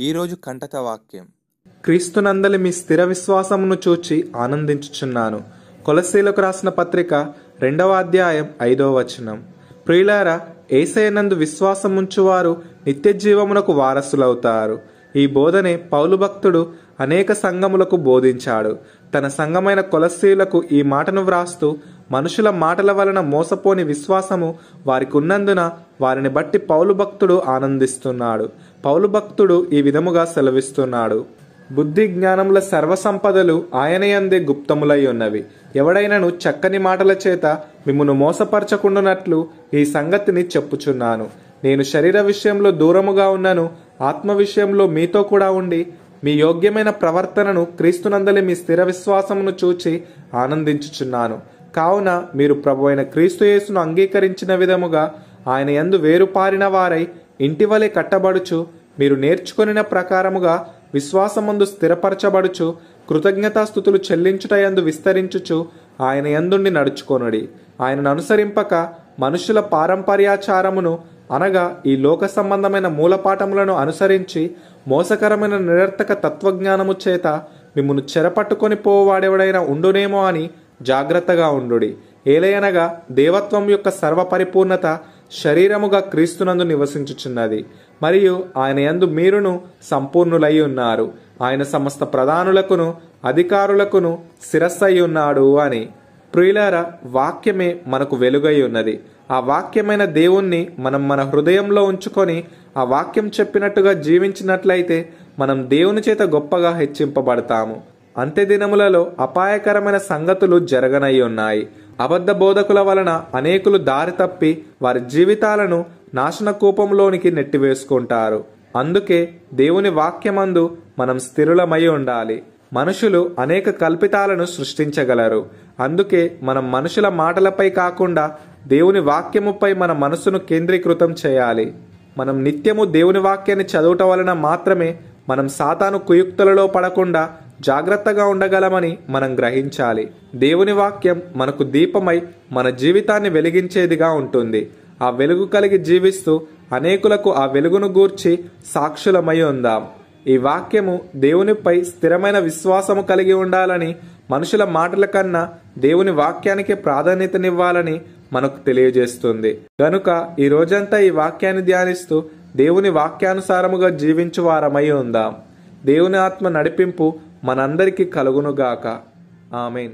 ఈరోజు కంటక వాక్యం. క్రీస్తునందలి మీ స్థిర విశ్వాసమును చూచి ఆనందించుచున్నాను. కొలసీలకు రాసిన పత్రిక రెండవ అధ్యాయం ఐదవ వచనం. ప్రియులారా ఏసైనందు విశ్వాసముంచువారు నిత్య జీవమునకు వారసులవుతారు. ఈ బోధనే పౌలు భక్తుడు అనేక సంఘములకు బోధించాడు. తన సంఘమైన కొలసీలకు ఈ మాటను వ్రాస్తూ మనుషుల మాటల వలన మోసపోని విశ్వాసము వారికి ఉన్నందున వారిని బట్టి పౌలు భక్తుడు ఆనందిస్తున్నాడు. పౌలు భక్తుడు ఈ విధముగా సెలవిస్తున్నాడు. బుద్ధి జ్ఞానముల సర్వసంపదలు ఆయనయందే గుప్తములై ఉన్నవి ఎవడైనను చక్కని మాటల చేత మిమ్మును మోసపరచకుండానట్లు ఈ సంగతిని చెప్పుచున్నాను. నేను శరీర విషయంలో దూరముగా ఉన్నను ఆత్మ విషయంలో మీతో కూడా ఉండి మీ యోగ్యమైన ప్రవర్తనను క్రీస్తునందలి మీ స్థిర విశ్వాసమును చూచి ఆనందించుచున్నాను. కావున మీరు ప్రభు అయిన క్రీస్తుయేసును అంగీకరించిన విధముగా ఆయన యందు వేరుపారిన వారై ఇంటి వలె కట్టబడుచు మీరు నేర్చుకొనిన ప్రకారముగా విశ్వాసమందు స్థిరపరచబడుచు కృతజ్ఞతాస్థుతులు చెల్లించుటయందు విస్తరించుచు ఆయన యందుండి నడుచుకొనుడి. ఆయనను అనుసరింపక మనుషుల పారంపర్యాచారమును అనగా ఈ లోక సంబంధమైన మూలపాఠములను అనుసరించి మోసకరమైన నిరర్థక తత్వజ్ఞానము చేత మిమ్మును చెరపట్టుకొని పోవాడెవడైనా ఉండునేమో అని జాగ్రత్తగా ఉండుడి. ఏలయనగా దేవత్వం యొక్క సర్వపరిపూర్ణత శరీరముగా క్రీస్తునందు నివసించుచున్నది. మరియు ఆయన యందు మీరును సంపూర్ణులై ఉన్నారు. ఆయన సమస్త ప్రధానులకును అధికారులకును శిరస్సై ఉన్నాడు అని. ప్రియులార వాక్యమే మనకు వెలుగై ఉన్నది. ఆ వాక్యమైన దేవుణ్ణి మనం మన హృదయంలో ఉంచుకొని ఆ వాక్యం చెప్పినట్టుగా జీవించినట్లయితే మనం దేవుని చేత గొప్పగా హెచ్చింపబడతాము. అంత్య దినములలో అపాయకరమైన సంగతులు జరగనై ఉన్నాయి. అబద్ధ బోధకుల వలన అనేకులు దారి తప్పి వారి జీవితాలను నాశన కూపంలోనికి నెట్టివేసుకుంటారు. అందుకే దేవుని వాక్యమందు మనం స్థిరులమై ఉండాలి. మనుషులు అనేక కల్పితాలను సృష్టించగలరు. అందుకే మనం మనుషుల మాటలపై కాకుండా దేవుని వాక్యముపై మన మనసును కేంద్రీకృతం చేయాలి. మనం నిత్యము దేవుని వాక్యాన్ని చదవటం వలన మాత్రమే మనం సాతాను కుయుక్తులలో పడకుండా జాగ్రత్తగా ఉండగలమని మనం గ్రహించాలి. దేవుని వాక్యం మనకు దీపమై మన జీవితాన్ని వెలిగించేదిగా ఉంటుంది. ఆ వెలుగు కలిగి జీవిస్తూ అనేకులకు ఆ వెలుగును గూర్చి సాక్షులమై ఉందాం. ఈ వాక్యము దేవునిపై స్థిరమైన విశ్వాసము కలిగి ఉండాలని మనుషుల మాటల కన్నా దేవుని వాక్యానికి ప్రాధాన్యతనివ్వాలని మనకు తెలియజేస్తుంది. గనుక ఈ రోజంతా ఈ వాక్యాన్ని ధ్యానిస్తూ దేవుని వాక్యానుసారముగా జీవించు వారమై ఉందాం. దేవుని ఆత్మ నడిపింపు మనందరికీ కలుగునుగాక. ఆమెన్.